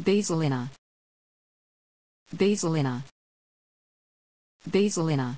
Basilina. Basilina. Basilina.